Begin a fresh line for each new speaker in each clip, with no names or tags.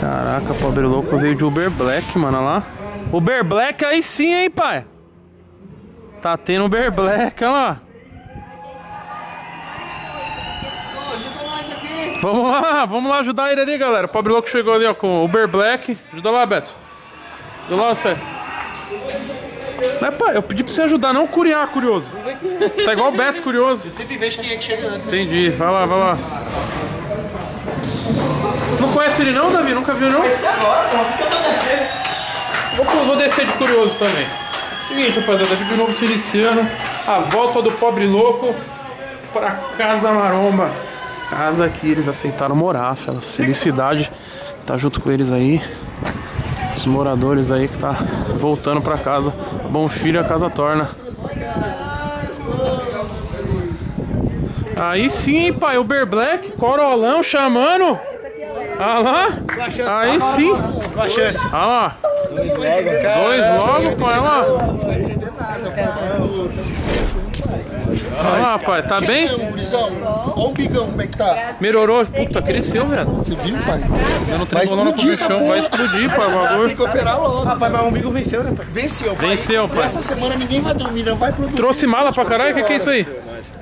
Caraca, pobre louco veio de Uber Black, mano, olha lá. Uber Black aí sim, hein, pai? Tá tendo Uber Black, olha lá. Vamos lá, vamos lá ajudar ele ali, galera. O pobre louco chegou ali, ó, com Uber Black. Ajuda lá, Beto. Ajuda lá, você. Mas, pai, eu pedi pra você ajudar, não curiar, curioso. Tá igual o Beto, curioso.
Sempre vejo quem é que chega antes.
Entendi, vai lá, vai lá. Não conhece ele não, Davi? Nunca viu não?
agora, pô. Você tá descendo.
Vou, vou descer de curioso também. Seguinte, rapaziada, Davi de novo se iniciando. A volta do pobre louco pra Casa Maromba. Casa que eles aceitaram morar. Felicidade tá junto com eles aí. Os moradores aí que tá voltando pra casa. Bom filho a casa torna. Aí sim, pai. Uber Black, Corolão chamando. Ah lá. Aí sim. Ah lá. Dois logo, pai. Lá. Olha lá, pai. Tá bem?
Gurizão. Olha o bigão como é que tá.
Melhorou. Puta, cresceu, velho.
Você viu, pai?
Eu não
Vai
tenho
explodir essa
chão. Vai explodir, pai, o
Tem
bagulho.
que operar logo.
Rapaz, mas o umbigo venceu, né, pai?
Venceu, pai.
Venceu, pai.
Essa semana ninguém vai dormir, não vai produzir.
Trouxe mala pra caralho? O que, que é isso aí?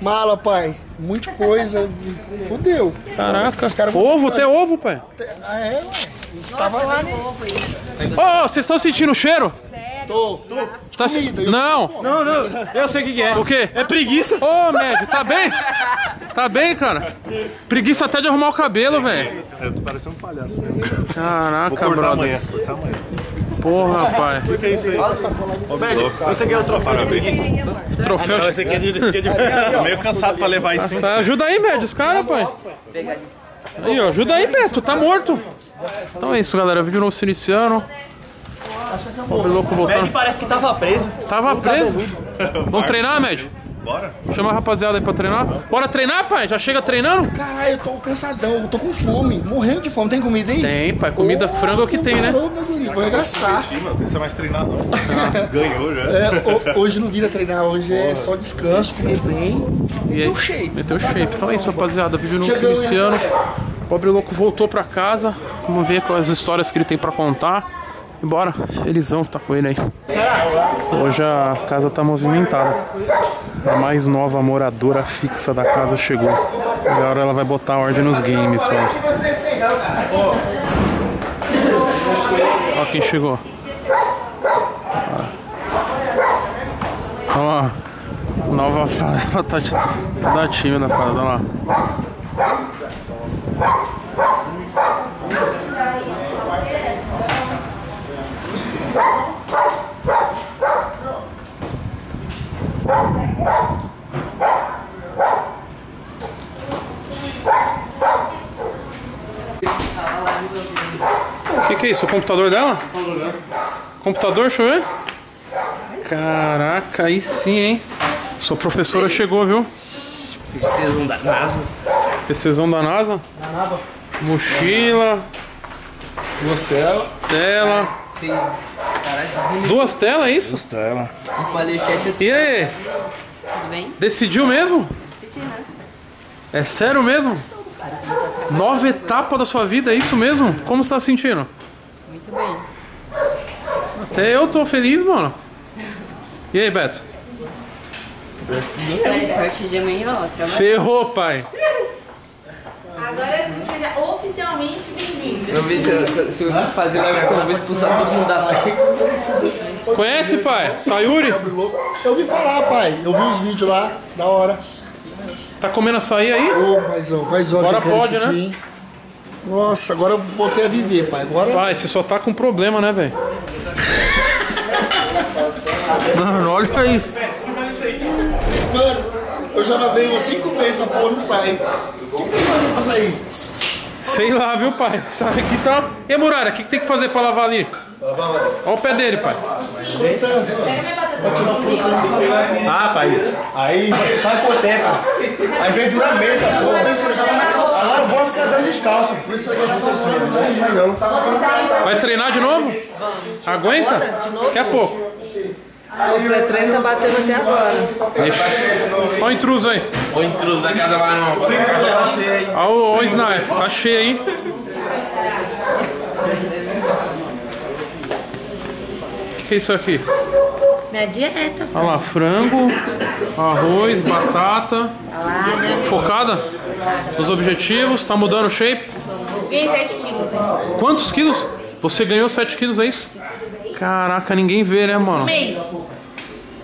Mala, pai. Muita coisa. Fudeu.
Caraca. Ovo, tem ovo, pai.
Ah, é, ué. Tava lá, né?
Ô, vocês estão sentindo o cheiro?
Tô, tô.
Tá se-
Comida,
Não.
Não, não. Eu sei o que, que é.
O quê?
É preguiça.
Ô, médio, tá bem? Tá bem, cara? Preguiça até de arrumar o cabelo, velho.
Eu tô parecendo um palhaço mesmo.
Caraca,
Cortar
brother.
amanhã, cortar amanhã.
Porra, pai.
O que é isso aí?
Você quer o troféu preguiça?
Troféu.
Não, esse aqui é de... Esse aqui é de...
Tô meio cansado pra levar isso. hein?
Ajuda aí, médio, os caras, pai. Aí, ó, ajuda aí, Beto, tá morto. Então é isso, galera. Vídeo novo se iniciando. Pobre louco
Med
voltando.
parece que tava preso.
Tava preso. Vamos treinar, Med?
Bora?
Chama a rapaziada aí pra treinar. Bora treinar, pai? Já chega treinando?
Caralho, eu tô cansadão. Eu tô com fome. Morrendo de fome. Tem comida aí?
Tem, pai. Comida frango é o que tem, né?
Ô, meu guri, vou arregaçar.
Mano, precisa mais treinar não. Ganhou já.
É, ho- hoje não vira treinar, hoje é só descanso, comer bem.
E?
Meteu shape.
Meteu shape. Então é isso, rapaziada. Vídeo novo se iniciando. Pobre louco voltou pra casa. Vamos ver quais histórias que ele tem pra contar. E bora. Felizão tá com ele aí. Hoje a casa tá movimentada. A mais nova moradora fixa da casa chegou. Agora ela vai botar ordem nos games, mas. Ó quem chegou. Olha lá. Nova fase. Ela tá de- da time da fase, olha lá. O que, que é isso? O computador dela? Computador, deixa eu ver. Caraca, aí sim, hein? Sua professora chegou, viu?
Precisam da NASA.
PCzão da NASA. Mochila,
Duas telas.
tela.
Tem
Duas telas, é isso?
Duas telas.
um eu
E aí?
Tudo bem?
Decidiu mesmo?
Decidi, né?
É sério mesmo? Nova etapa da sua vida, é isso mesmo? Como você tá se sentindo?
Muito bem.
Até eu tô feliz, mano. E aí, Beto?
A partir de amanhã, trabalho.
Ferrou, pai.
Agora seja oficialmente bem-vindo.
Vamos ver se eu, se eu fazer uma versão, eu vou expulsar todo mundo da sala.
Conhece, pai? Sayuri?
Eu ouvi falar, pai. Eu vi os vídeos lá, da hora.
Tá comendo açaí aí?
Ô, paizão, paizão.
Agora
que eu quero
pode, né?
Nossa, agora eu voltei a viver, pai. Agora.
Pai, você só tá com problema, né, velho? Mano, olha isso.
Mano, eu já lavei umas cinco vezes, essa porra não sai. Faz aí?
Sei lá, viu, pai? Sabe que tá. E Murara, o que, que tem que fazer pra lavar ali? Olha o pé dele, pai.
Ah, pai. Aí sai hipoteca. Aí vem na mesa, pô. Ah, não posso ficar dando descalço.
Por isso que eu tô pensando, não sei vai não.
Vai treinar de novo? Aguenta? Daqui a pouco.
O pré-treino tá batendo até agora.
Olha o intruso aí.
O intruso da Casa Maromba.
Olha o, o sniper. Tá cheio, hein? O que, que é isso aqui?
Minha dieta.
Olha lá, frango, arroz, batata.
Salada.
Focada nos objetivos. Tá mudando o shape?
Ganhei 7 quilos, hein?
Quantos quilos? Você ganhou 7 quilos, é isso? Caraca, ninguém vê, né, mano?
Mês.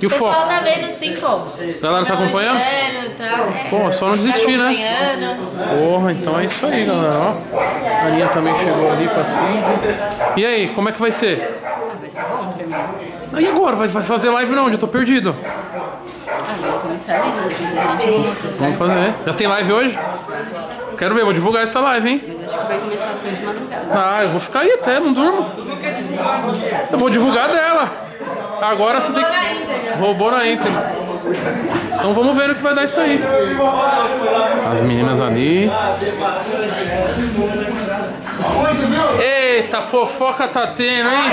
E o
O pessoal
foco?
tá vendo sim.
A galera tá acompanhando?
Tá.
Pô, só não desistir, né?
Acompanhando.
Porra, então é isso aí, galera. Ó. A Aninha também chegou ali pra cima. E aí, como é que vai ser?
Ah, vai ser bom pra mim.
E agora? Vai, vai fazer live não? Eu tô perdido.
Ah, vai começar né? A gente tá?
Vamos fazer. Já tem live hoje? Quero ver, vou divulgar essa live, hein?
Mas acho que vai começar só de madrugada.
Ah, eu vou ficar aí até, não durmo. Eu vou divulgar dela. Agora você tem que. Roubou na Enter. Então vamos ver o que vai dar isso aí. As meninas ali. Eita, fofoca tá tendo, hein?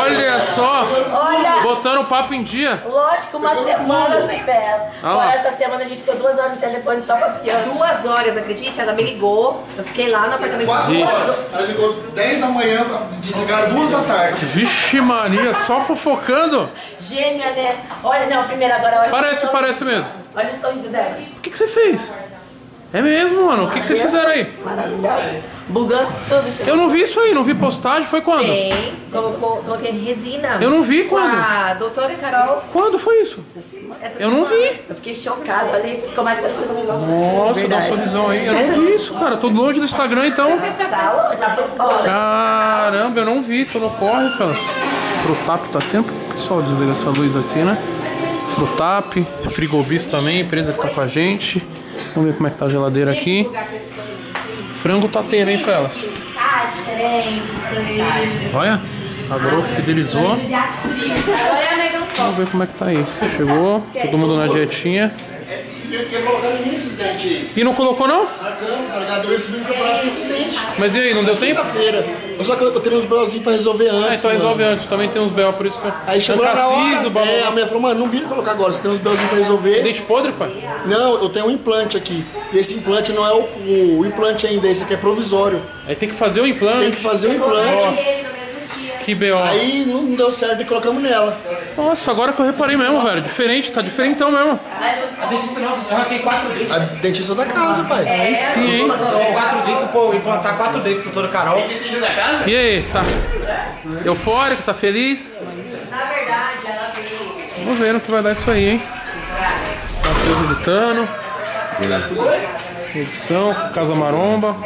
Olha só.
Olha,
Botando o papo em dia.
lógico, uma semana sem Bela.
Ah.
Agora essa semana a gente ficou duas horas no telefone só papiando.
Duas horas, acredita? Ela me ligou. Eu fiquei lá no apartamento.
Quatro horas. Ela ligou 10 da manhã, desligaram 2 da tarde.
Vixe Maria, só fofocando.
Gêmea, né? Olha, não, primeiro agora olha
Parece, parece mesmo.
Olha o sorriso dela.
O que, que você fez? É mesmo, mano. O que, que vocês fizeram aí?
Maravilhosa. Bugando tudo. chegou.
Eu não vi isso aí, não vi postagem. Foi quando?
Tem, colocou, coloquei resina.
Eu não vi quando.
a doutora Carol.
Quando foi isso?
Essa
Eu não vi.
Eu fiquei chocada. Olha isso, ficou mais parecido comigo.
Nossa, dá um sorrisão aí. Eu não vi isso, cara. Tô longe do Instagram, então.
Tá louco, tá por fora.
Caramba, eu não vi. Tô no corre, cara. Frutap tá tempo. Pessoal, desliga essa luz aqui, né? Frutap, Frigobis também, empresa que tá com a gente. Vamos ver como é que tá a geladeira aqui. Frango tá tendo, hein, Felas? Olha, agora fidelizou.
É.
Vamos ver como é que tá aí. Chegou, todo mundo na dietinha.
E que colocaram nem esses dentes aí.
E não colocou, não?
Marcando, carregador, eu subi no campeonato com esses dentes.
Mas e aí, não deu tempo?
Eu Só que eu tenho uns BOzinhos pra resolver antes.
Ah, então
mano.
resolve antes. Também tem uns B.O. por isso que eu...
Aí chegou lá na hora, é, a mulher falou, mano, não vira colocar agora, você tem uns BOzinhos pra resolver.
Dente podre, pai?
Não, eu tenho um implante aqui. E esse implante não é o, o implante ainda, esse aqui é provisório.
Aí tem que fazer o implante.
Tem que fazer o implante.
Que B.O.
Aí não deu certo e colocamos nela.
Nossa, agora que eu reparei mesmo, velho. Diferente, tá diferentão mesmo.
A dentista nossa, eu arranquei quatro dentes.
A dentista da casa, pai.
Aí sim, hein?
Quatro dentes, pô, implantar quatro dentes, doutora Carol.
E aí, tá eufórico, tá feliz?
Na verdade, ela veio.
Vamos ver o que vai dar isso aí, hein? Matheus editando. Edição, Casa Maromba.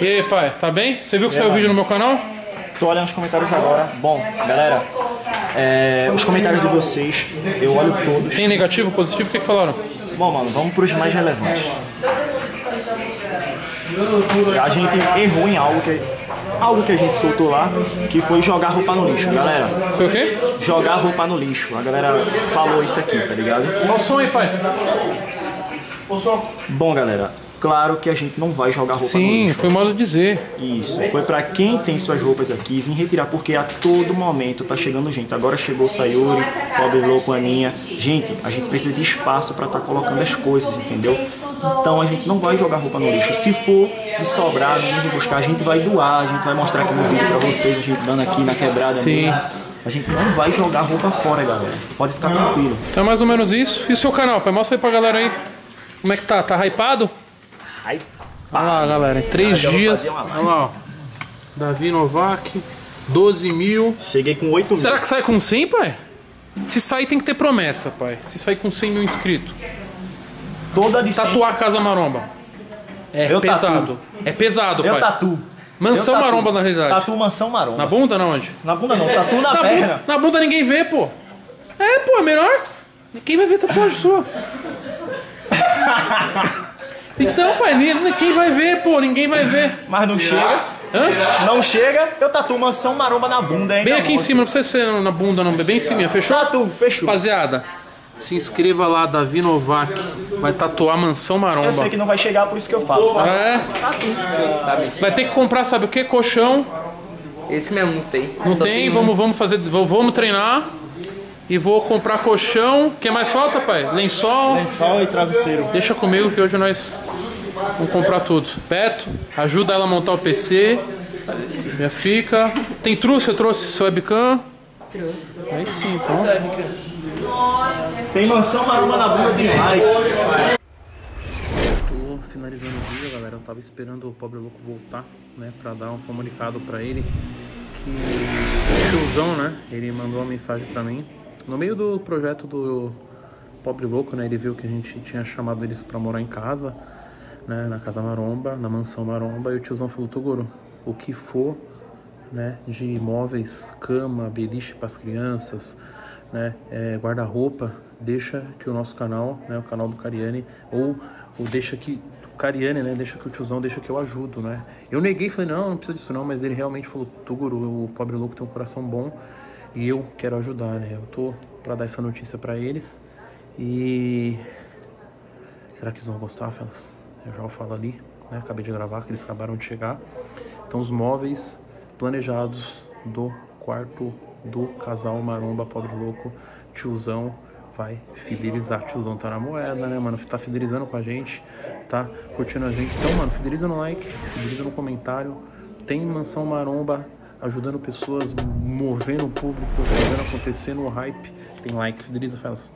E aí, pai, tá bem? Você viu que saiu o vídeo no meu canal?
Tô olhando os comentários agora. Bom, galera, é, os comentários de vocês, eu olho todos.
Tem negativo, positivo? O que, que falaram?
Bom, mano, vamos pros mais relevantes. A gente errou em algo que, algo que a gente soltou lá, que foi jogar roupa no lixo, galera.
Foi o quê?
Jogar roupa no lixo. A galera falou isso aqui, tá ligado?
Olha o som aí, pai.
Bom, galera, claro que a gente não vai jogar roupa no
Sim,
lixo.
foi modo de dizer.
Isso, foi pra quem tem suas roupas aqui vir retirar, porque a todo momento tá chegando gente. Agora chegou o Sayuri, Pobre Louco, Aninha. Gente, a gente precisa de espaço pra estar colocando as coisas, entendeu? Então a gente não vai jogar roupa no lixo. Se for de sobrar, de buscar, a gente vai doar, a gente vai mostrar aqui no vídeo pra vocês, a gente dando aqui na quebrada
Sim.
mesmo. A gente não vai jogar roupa fora, galera. Pode ficar tranquilo.
Então é mais ou menos isso. E o seu canal, pai? Mostra aí pra galera aí. Como é que tá? Tá hypado?
Aí,
Olha lá, galera. Em três dias. Olha lá, ó. Davi Novak. 12 mil.
cheguei com 8 mil.
Será que sai com 100, pai? Se sair tem que ter promessa, pai. Se sair com 100 mil inscritos.
Toda a distância.
Tatuar a Casa Maromba. É
Eu
pesado.
tatuo.
É pesado,
Eu
pai.
tatu.
Mansão
Eu tatu.
Maromba, na realidade.
Tatu Mansão Maromba.
Na bunda, na onde?
Na bunda não, tatu na,
Na
perna.
bunda, na bunda ninguém vê, pô. É, pô, é melhor. Quem vai ver tatuagem sua? Então, pai, quem vai ver, pô? Ninguém vai ver.
Mas não chega.
Hã?
Não chega, eu tatuo mansão maromba na bunda, hein?
Bem aqui em cima, não precisa ser na bunda, não. Bem em cima, fechou?
Tatu, fechou.
Rapaziada, se inscreva lá, Davi Novak. Vai tatuar Mansão Maromba.
Eu sei que não vai chegar, por isso que eu falo. Tá?
É. Vai ter que comprar, sabe o que? Colchão.
Esse mesmo não tem.
Não
Só
tem,
um.
vamos, vamos fazer. Vamos treinar. E vou comprar colchão. O que mais falta, pai? Lençol.
Lençol e travesseiro.
Deixa comigo que hoje nós vamos comprar tudo. Beto, ajuda ela a montar o PC. Já fica. Tem truque? Você trouxe seu webcam?
Trouxe.
Aí sim, então.
Tem mansão maromba na bunda de like.
Tô finalizando o vídeo, galera. Eu tava esperando o pobre louco voltar, né? Pra dar um comunicado pra ele que o tiozão, né? Ele mandou uma mensagem pra mim. No meio do projeto do pobre louco, né? Ele viu que a gente tinha chamado eles pra morar em casa, né? Na casa maromba, na mansão maromba. E o tiozão falou: Toguro, o que for, né? De imóveis, cama, beliche pras crianças, né? É, guarda-roupa, deixa que o nosso canal, né? O canal do Cariani, ou, ou deixa que o Cariani, né? Deixa que o tiozão, deixa que eu ajudo, né? Eu neguei, falei, não, não precisa disso não, mas ele realmente falou, Tuguru, o pobre louco tem um coração bom e eu quero ajudar, né? Eu tô pra dar essa notícia pra eles e... Será que eles vão gostar, Felas? Eu já falo ali, né? Acabei de gravar, que eles acabaram de chegar. Então os móveis planejados do quarto do casal Maromba Pobre Louco, tiozão vai fidelizar. Tiozão tá na moeda, né, mano? Tá fidelizando com a gente, tá curtindo a gente. Então, mano, fideliza no like, fideliza no comentário. Tem Mansão Maromba ajudando pessoas, movendo o público, fazendo acontecer no hype. Tem like, fideliza, Felas.